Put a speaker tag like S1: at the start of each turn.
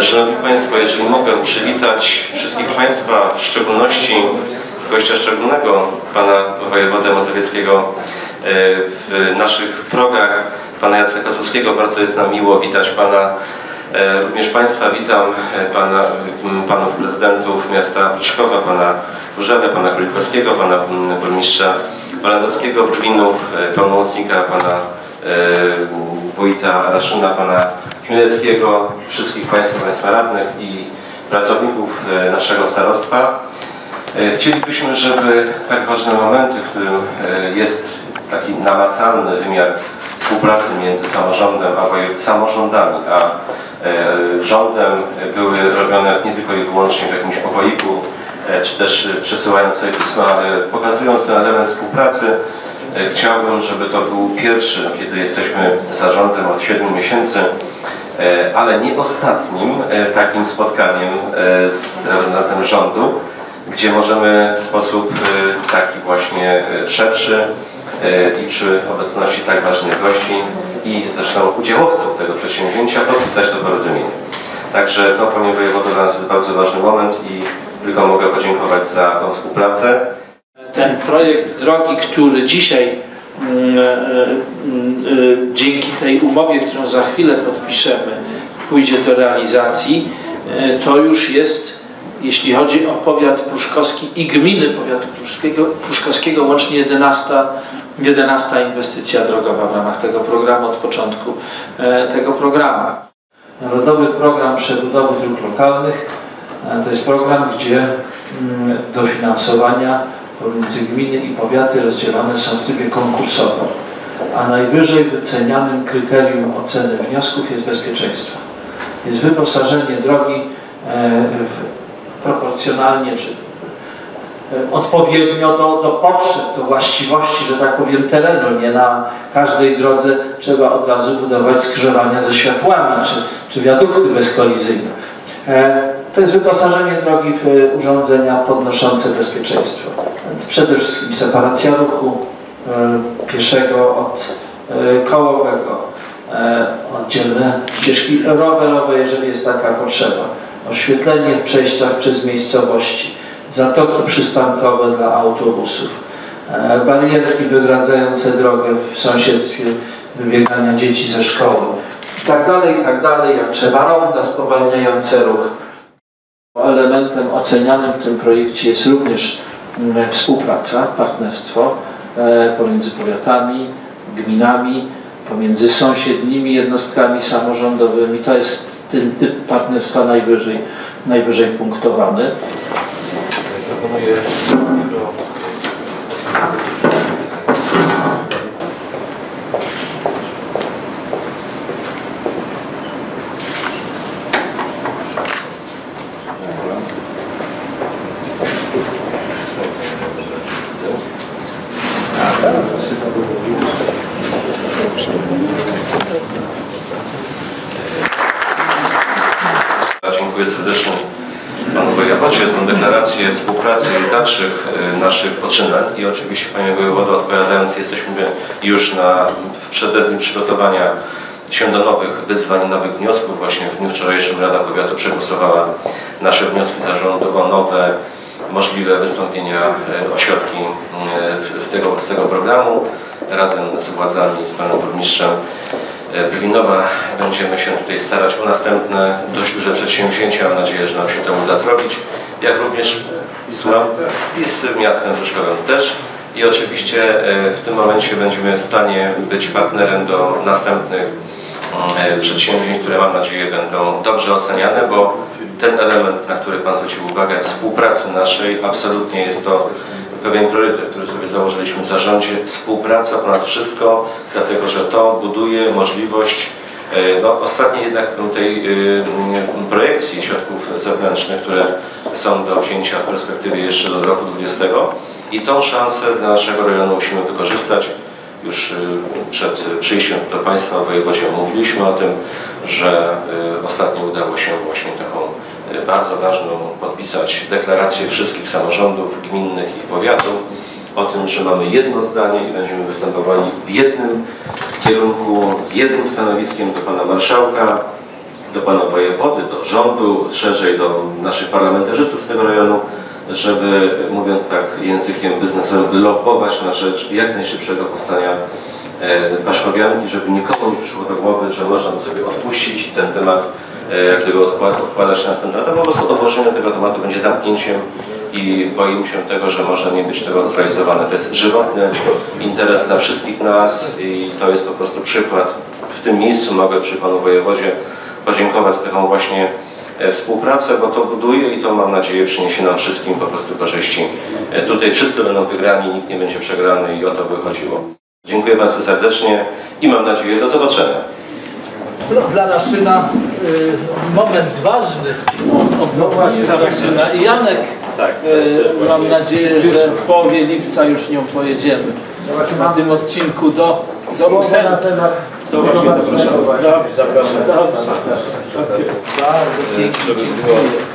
S1: Szanowni Państwo, jeżeli mogę przywitać wszystkich Państwa, w szczególności gościa szczególnego, Pana Wojewodę Mazowieckiego e, w naszych progach, Pana Jacka Kozłowskiego. Bardzo jest nam miło witać Pana, e, również Państwa. Witam e, Pana, Panów Prezydentów miasta Pruszkowa, Pana Różewę, Pana Królikowskiego, Pana Burmistrza Walandowskiego, Brwinów, e, Pełnomocnika Pana e, Wójta Raszyna, Pana Chmielewskiego, wszystkich Państwa, Państwa radnych i pracowników e, naszego starostwa. E, Chcielibyśmy, żeby tak ważne momenty, w którym e, jest taki namacalny wymiar współpracy między samorządem a samorządami, a rządem były robione nie tylko i wyłącznie w jakimś pokoiku, czy też przesyłając sobie pisma, pokazując ten element współpracy, chciałbym, żeby to był pierwszy, kiedy jesteśmy zarządem od 7 miesięcy, e, ale nie ostatnim e, takim spotkaniem e, z reprezentantem rządu, gdzie możemy w sposób e, taki właśnie e, szerszy e, i przy obecności tak ważnych gości i zresztą udziałowców tego przedsięwzięcia podpisać to porozumienie. Także to, panie wojewodo, dla nas jest bardzo ważny moment i tylko mogę podziękować za tą współpracę.
S2: Ten projekt drogi, który dzisiaj mm, e, mm, e, dzięki tej umowie, którą za chwilę podpiszemy, pójdzie do realizacji, e, to już jest, jeśli chodzi o powiat pruszkowski i gminy powiatu pruszkowskiego, pruszkowskiego łącznie 11, 11 inwestycja drogowa w ramach tego programu od początku e, tego programu. Narodowy Program Przebudowy Dróg Lokalnych e, to jest program, gdzie mm, dofinansowania pomiędzy gminy i powiaty rozdzielane są w trybie konkursowym, a najwyżej wycenianym kryterium oceny wniosków jest bezpieczeństwo. Jest wyposażenie drogi e, proporcjonalnie czy e, odpowiednio do, do potrzeb, do właściwości, że tak powiem, terenu. Nie na każdej drodze trzeba od razu budować skrzyżowania ze światłami czy, czy wiadukty bezkolizyjne. E, To jest wyposażenie drogi w e, urządzenia podnoszące bezpieczeństwo. Więc przede wszystkim separacja ruchu e, pieszego od e, kołowego, oddzielne ścieżki rowerowe, jeżeli jest taka potrzeba, oświetlenie w przejściach przez miejscowości, zatoki przystankowe dla autobusów, barierki wygradzające drogę w sąsiedztwie wybiegania dzieci ze szkoły i tak dalej, i tak jak trzeba ronda spowalniające ruch. Elementem ocenianym w tym projekcie jest również mm, współpraca, partnerstwo e, pomiędzy powiatami, gminami, pomiędzy sąsiednimi jednostkami samorządowymi. To jest ten typ partnerstwa najwyżej, najwyżej punktowany. Proponuję
S1: Dziękuję serdecznie Panu Wojewodzie tę deklarację współpracy i dalszych e, naszych poczynań i oczywiście Panie Wojewodo odpowiadając jesteśmy już na przededniu przygotowania się do nowych wyzwań, nowych wniosków. Właśnie w dniu wczorajszym Rada Powiatu przegłosowała nasze wnioski zarządu o nowe możliwe wystąpienia e, ośrodki e, tego, z tego programu razem z władzami, z Panem Burmistrzem e, Brwinowa będziemy się tutaj starać o następne dość duże przedsięwzięcia. Mam nadzieję, że nam się to uda zrobić. Jak również z, i z miastem Pruszkowem też. I oczywiście e, w tym momencie będziemy w stanie być partnerem do następnych e, przedsięwzięć, które mam nadzieję będą dobrze oceniane, bo ten element, na który Pan zwrócił uwagę, współpracy naszej, absolutnie jest to pewien priorytet, który sobie założyliśmy w zarządzie. Współpraca ponad wszystko, dlatego że to buduje możliwość e, no, ostatniej jednak tej mm, projekcji środków zewnętrznych, które są do wzięcia w perspektywie jeszcze do roku 2020 i tą szansę dla naszego rejonu musimy wykorzystać. Już y, przed przyjściem do Państwa w wojewodzie mówiliśmy o tym, że ostatnio udało się właśnie taką bardzo ważną podpisać deklarację wszystkich samorządów gminnych i powiatów o tym, że mamy jedno zdanie i będziemy występowali w jednym kierunku, z jednym stanowiskiem do Pana Marszałka, do pana wojewody, do rządu, szerzej do naszych parlamentarzystów z tego rejonu, żeby, mówiąc tak językiem biznesowym, lobbować na rzecz jak najszybszego powstania e, Paszkowian i żeby nikomu nie przyszło do głowy, że można sobie odpuścić ten temat, e, jakiego odkład, odkładać na następny a po prostu odłożenie tego tematu będzie zamknięciem i boimy się tego, że może nie być tego zrealizowane. To jest żywotny interes dla wszystkich nas i to jest po prostu przykład. W tym miejscu mogę przy Panu Wojewodzie podziękować za taką właśnie e, współpracę, bo to buduje i to mam nadzieję przyniesie nam wszystkim po prostu korzyści. E, Tutaj wszyscy będą wygrani, nikt nie będzie przegrany i o to by chodziło. Dziękuję Państwu serdecznie i mam nadzieję do zobaczenia.
S2: Dla Raszyna y, moment ważny, obwodnica Raszyna i Janek. Y, mam nadzieję, że w połowie lipca już nią pojedziemy. Na tym odcinku do, do ósem.
S1: To właśnie zapraszam.
S2: Dobrze, zapraszam. Dobrze. Bardzo pięknie dziękuję.